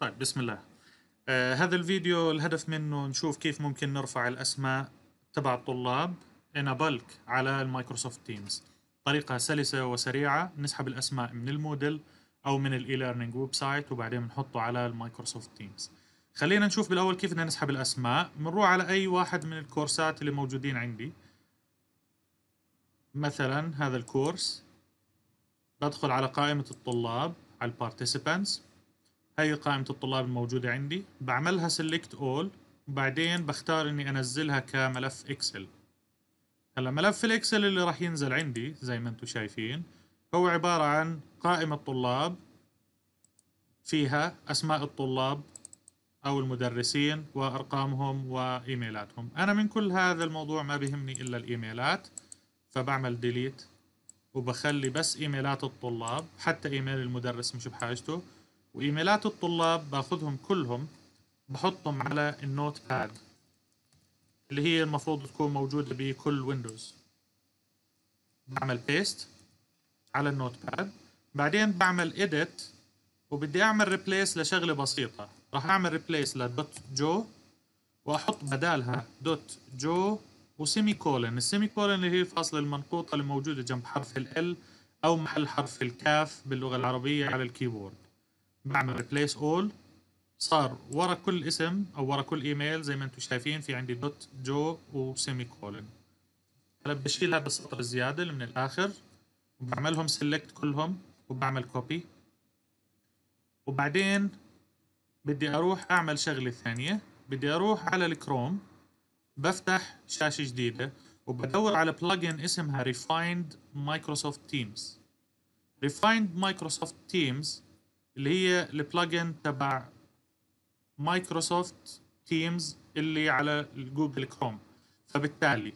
طيب بسم الله. آه هذا الفيديو الهدف منه نشوف كيف ممكن نرفع الأسماء تبع الطلاب in a bulk على المايكروسوفت تيمز طريقة سلسة وسريعة نسحب الأسماء من ال Moodle أو من ال e-learning website وبعدين بنحطه على المايكروسوفت تيمز خلينا نشوف بالأول كيف بدنا نسحب الأسماء. بنروح على أي واحد من الكورسات اللي موجودين عندي. مثلا هذا الكورس. بدخل على قائمة الطلاب على ال participants هي قائمة الطلاب الموجودة عندي. بعملها select all. وبعدين بختار إني أنزلها كملف Excel هلا ملف ال Excel اللي راح ينزل عندي زي ما أنتم شايفين هو عبارة عن قائمة طلاب فيها أسماء الطلاب أو المدرسين وأرقامهم وإيميلاتهم. أنا من كل هذا الموضوع ما بيهمني إلا الإيميلات فبعمل delete وبخلي بس إيميلات الطلاب حتى إيميل المدرس مش بحاجته. وإيميلات الطلاب باخذهم كلهم بحطهم على ال notepad اللي هي المفروض تكون موجودة بكل Windows بعمل paste على ال notepad بعدين بعمل edit وبدي أعمل replace لشغلة بسيطة. راح أعمل replace ل dot jo وأحط بدالها dot jo و semicolon ال semicolon اللي هي الفاصلة المنقوطة اللي موجودة جنب حرف ال أو محل حرف الكاف باللغة العربية على ال keyboard. بعمل replace اول صار ورا كل اسم أو ورا كل ايميل زي ما أنتم شايفين في عندي dot jo و semicolon هلا بشيل هذا السطر الزياده اللي من الآخر وبعملهم select كلهم وبعمل copy وبعدين بدي أروح أعمل شغلة ثانية. بدي أروح على الكروم بفتح شاشة جديدة وبدور على plugin اسمها Refined Microsoft Teams. Refined Microsoft Teams اللي هي ال plugin تبع Microsoft Teams اللي على Google Chrome فبالتالي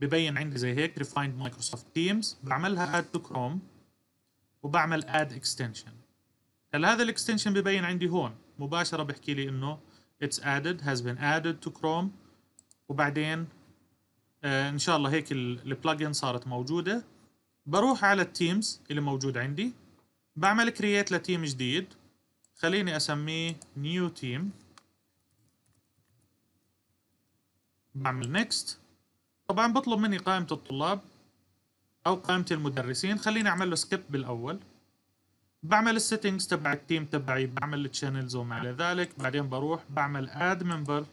ببين عندي زي هيك Refined Microsoft Teams بعملها add to Chrome وبعمل add extension هلا هذا ال extension ببين عندي هون؟ مباشرة بحكي لي إنه it's added has been added to chrome. وبعدين آه إن شاء الله هيك ال plugin صارت موجودة. بروح على ال Teams اللي موجود عندي. بعمل create ل team جديد. خليني أسميه new team بعمل next طبعا بطلب مني قائمة الطلاب أو قائمة المدرسين. خليني أعمل له skip بالأول. بعمل ال settings تبع ال team تبعي. بعمل ال channels وما إلى ذلك. بعدين بروح بعمل add member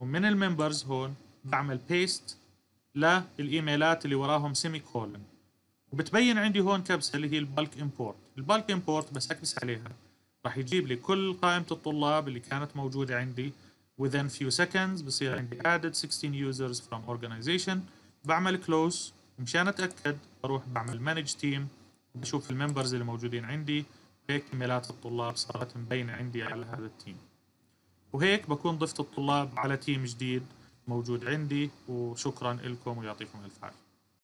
ومن ال members هون بعمل paste للإيميلات اللي وراهم semicolon وبتبين عندي هون كبسة اللي هي ال bulk import. ال bulk import بس أكبس عليها. راح يجيب لي كل قائمة الطلاب اللي كانت موجودة عندي. Within few seconds بصير عندي added 16 users from organization. بعمل close. ومشان أتأكد بروح بعمل manage team. بشوف ال members اللي موجودين عندي. هيك إيميلات الطلاب صارت مبينة عندي على هذا ال team. وهيك بكون ضفت الطلاب على team جديد موجود عندي. وشكرا لكم ويعطيكم ألف عافية.